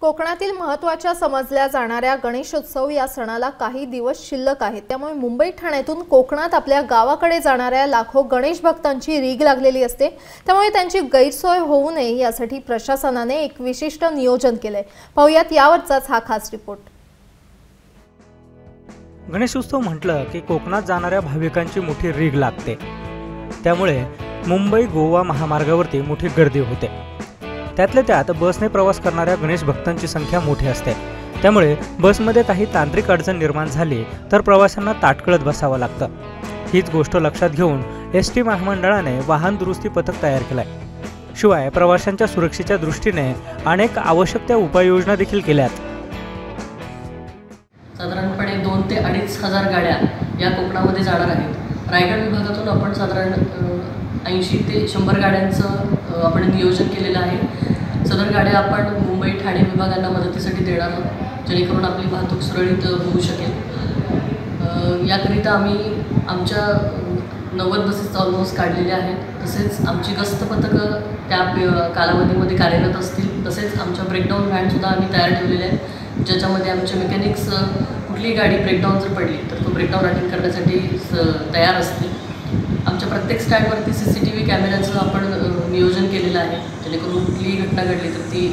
कोकणातील महत्त्वाच्या समजल्या जाणाऱ्या गणेशोत्सव या सणाला काही दिवस शिल्लक आहेत. त्यामुळे मुंबई ठाण्यातून कोकणात आपल्या गावाकडे जाणाऱ्या लाखो गणेश भक्तांची रीग लागलेली असते. त्यामुळे त्यांची गैरसोय होऊ नये यासाठी प्रशासनाने एक विशिष्ट नियोजन केलंय. पाहुयात यावरचाच हा खास रिपोर्ट. गणेशोत्सव म्हटलं की कोकणात जाणाऱ्या भाविकांची मोठी रीग लागते. त्यामुळे मुंबई गोवा महामार्गावरती मोठी गर्दी होते. त्यातल्या त्यात बसने प्रवास करणाऱ्या गणेश भक्तांची संख्या मोठी असते. त्यामुळे बसमध्ये काही तांत्रिक अडचण निर्माण झाली तर प्रवाशांना ताटकळत बसावं लागतं. हीच गोष्ट लक्षात घेऊन एस टी महामंडळाने वाहन दुरुस्ती पथक तयार केलंय. शिवाय प्रवाशांच्या सुरक्षेच्या दृष्टीने अनेक आवश्यक त्या उपाययोजना देखील केल्यात. साधारणपणे दोन ते अडीच हजार गाड्या या कोकणामध्ये जाणार आहेत. रायगड विभागातून आपण साधारण ऐंशी ते शंभर गाड्यांचं आपण नियोजन केलेलं आहे. सदर गाड्या आपण मुंबई ठाणे विभागांना मदतीसाठी देणार आहोत जेणेकरून आपली वाहतूक सुरळीत होऊ शकेल. याकरिता आम्ही आमच्या नव्वद बसेस ऑलमोस्ट काढलेल्या आहेत. तसेच आमची गस्त पथकं त्या कालावधीमध्ये कार्यरत असतील. तसेच आमच्या ब्रेकडाऊन व्हॅनसुद्धा आम्ही तयार ठेवलेल्या आहेत. ज्याच्यामध्ये आमचे मेकॅनिक्स कुठलीही गाडी ब्रेकडाऊन जर पडली तर तो ब्रेकडाऊन अटेंड करण्यासाठी तयार असतील. आमच्या प्रत्येक स्टँडवरती सी सी टी व्ही कॅमेऱ्याचं आपण नियोजन केलेलं आहे. जेणेकरून कुठलीही घटना घडली तर ती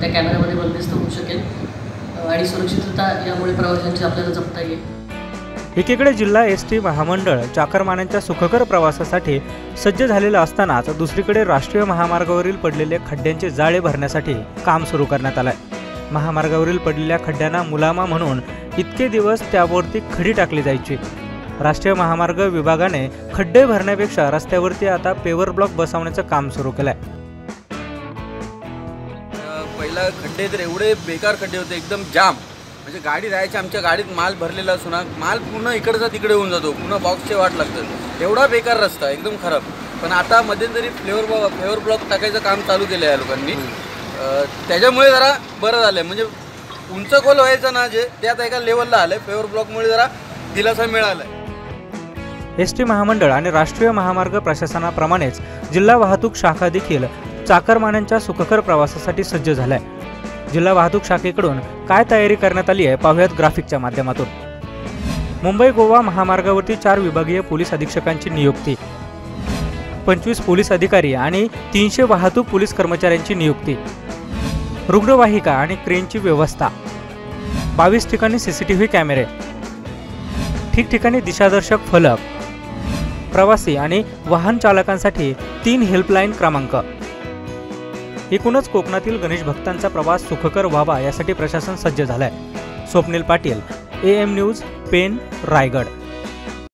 त्या कॅमेऱ्यामध्ये बंदिस्त होऊ शकेल. आणि सुरक्षितता यामुळे प्रवाशांची आपल्याला जपता येईल. एकीकडे जिल्हा एस टी महामंडळ चाकरमान्यांच्या सुखकर प्रवासासाठी सज्ज झालेलं असतानाच दुसरीकडे राष्ट्रीय महामार्गावरील पडलेले खड्ड्यांचे जाळे भरण्यासाठी काम सुरू करण्यात आलंय. महामार्गावरील पडलेल्या खड्ड्यांना मुलामा म्हणून इतके दिवस त्यावरती खडी टाकली जायची. राष्ट्रीय महामार्ग विभागाने खड्डे भरण्यापेक्षा रस्त्यावरती आता पेवर ब्लॉक बसवण्याचं काम सुरू केलंय. अ, पहिला खड्डे तर एवढे बेकार खड्डे होते एकदम जाम. म्हणजे गाडी जायची आमच्या गाडीत माल भरलेला असतो ना माल पूर्ण इकडचा तिकडे होऊन जातो. पूर्ण बॉक्सचे वाट लागतं एवढा बेकार रस्ता एकदम खराब. पण आता मध्यंतरी फ्लेवर बॉ फ्लेवर ब्लॉक टाकायचं काम चालू केलं आहे या लोकांनी त्याच्यामुळे जरा बरं झालं म्हणजे उंच खोल व्हायचं ना जे ते आता एका लेवलला आलं आहे फ्लेवर ब्लॉकमुळे जरा दिलासा मिळाला आहे एस टी महामंडळ आणि राष्ट्रीय महामार्ग प्रशासनाप्रमाणेच जिल्हा वाहतूक शाखा देखील चाकरमान्यांच्या सुखकर प्रवासासाठी सज्ज झालाय. जिल्हा वाहतूक शाखेकडून काय तयारी करण्यात आली आहे पाहुयात ग्राफिकच्या माध्यमातून. मुंबई गोवा महामार्गावरती चार विभागीय पोलीस अधीक्षकांची नियुक्ती. पंचवीस पोलीस अधिकारी आणि तीनशे वाहतूक पोलीस कर्मचाऱ्यांची नियुक्ती. रुग्णवाहिका आणि क्रेनची व्यवस्था. बावीस ठिकाणी सीसीटीव्ही कॅमेरे. ठिकठिकाणी दिशादर्शक फलक. प्रवासी आणि वाहन चालकांसाठी तीन हेल्पलाईन क्रमांक. एकूणच कोकणातील गणेश भक्तांचा प्रवास सुखकर व्हावा यासाठी प्रशासन सज्ज झालंय. Swapnil Patil A M news Pen Raigad.